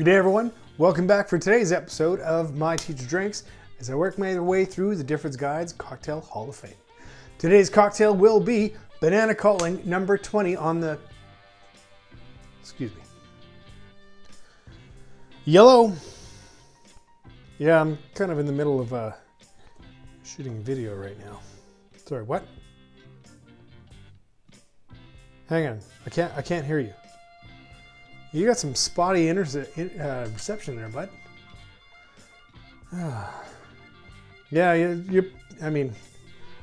Good day, everyone. Welcome back for today's episode of My Teacher Drinks as I work my way through the Difford's Guides Cocktail Hall of Fame. Today's cocktail will be Banana Calling number 20 on the. Excuse me. Yellow. Yeah, I'm kind of in the middle of uh, shooting video right now. Sorry, what? Hang on, I can't. I can't hear you. You got some spotty uh, reception there, bud. yeah, you, you. I mean,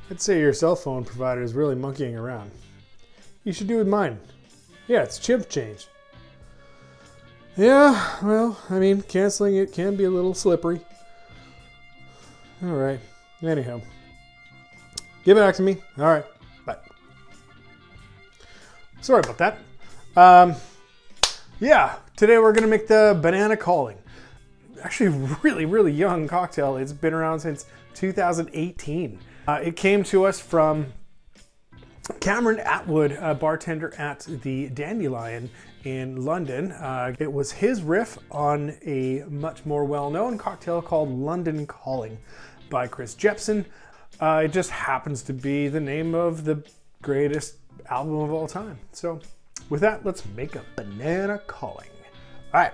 I'd say your cell phone provider is really monkeying around. You should do with mine. Yeah, it's chimp change. Yeah, well, I mean, canceling it can be a little slippery. All right. Anyhow, give it back to me. All right. Bye. Sorry about that. Um, yeah, today we're gonna make the banana calling. Actually, really, really young cocktail. It's been around since 2018. Uh, it came to us from Cameron Attfield, a bartender at the Dandelyan in London. Uh, it was his riff on a much more well-known cocktail called London Calling by Chris Jepson. Uh, it just happens to be the name of the greatest album of all time. So with that, let's make a banana calling. All right,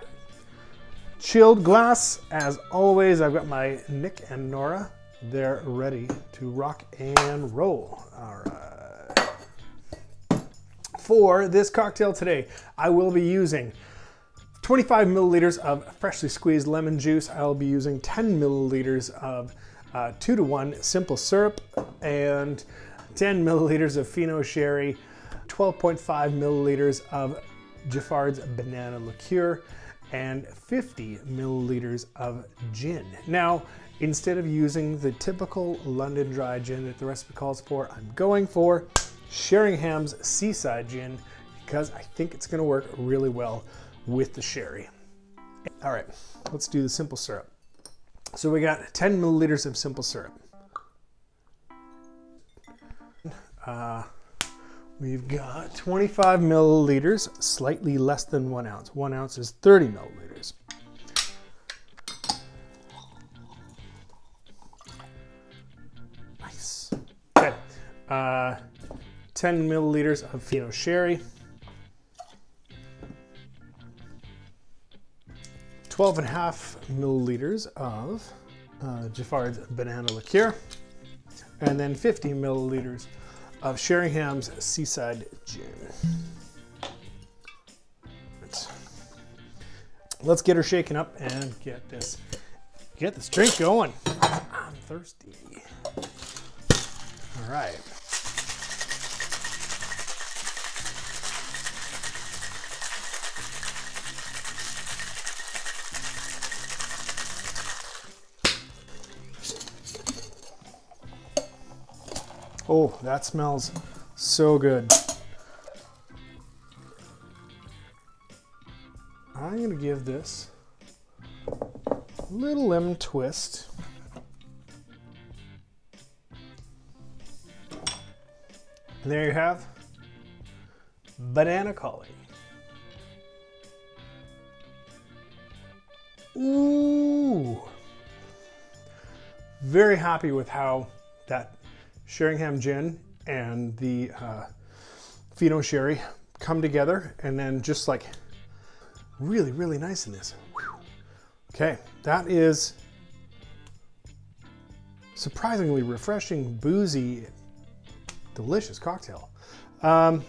chilled glass. As always, I've got my Nick and Nora. They're ready to rock and roll. All right. For this cocktail today, I will be using 25 milliliters of freshly squeezed lemon juice. I'll be using 10 milliliters of uh, two to one simple syrup and 10 milliliters of Fino Sherry 12.5 milliliters of Giffard's banana liqueur, and 50 milliliters of gin. Now, instead of using the typical London dry gin that the recipe calls for, I'm going for Sheringham's Seaside Gin because I think it's gonna work really well with the sherry. All right, let's do the simple syrup. So we got 10 milliliters of simple syrup. Uh, We've got 25 milliliters, slightly less than one ounce. One ounce is 30 milliliters. Nice. Okay. Uh, 10 milliliters of Fino Sherry. 12 and a half milliliters of uh, banana liqueur. And then 50 milliliters of Sheringham's Seaside Gin. Let's get her shaken up and get this get this drink going. I'm thirsty. All right. Oh, that smells so good. I'm gonna give this a little lemon twist. And there you have banana calling. Ooh. Very happy with how that Sheringham gin and the uh, Fino sherry come together and then just like really, really nice in this. Whew. Okay, that is surprisingly refreshing, boozy, delicious cocktail. Um,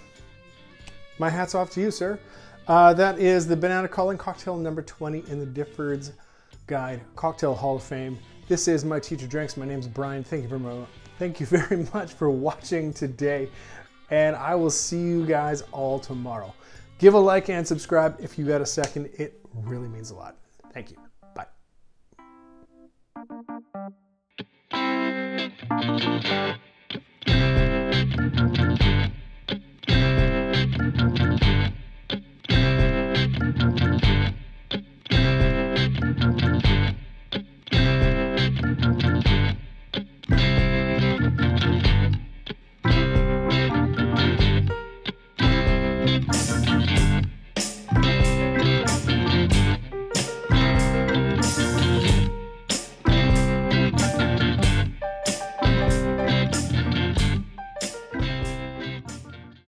my hat's off to you, sir. Uh, that is the Banana Calling Cocktail number 20 in the Difford's Guide Cocktail Hall of Fame. This is My Teacher Drinks. My name is Brian. Thank you very much Thank you very much for watching today, and I will see you guys all tomorrow. Give a like and subscribe if you got a second. It really means a lot. Thank you. Bye.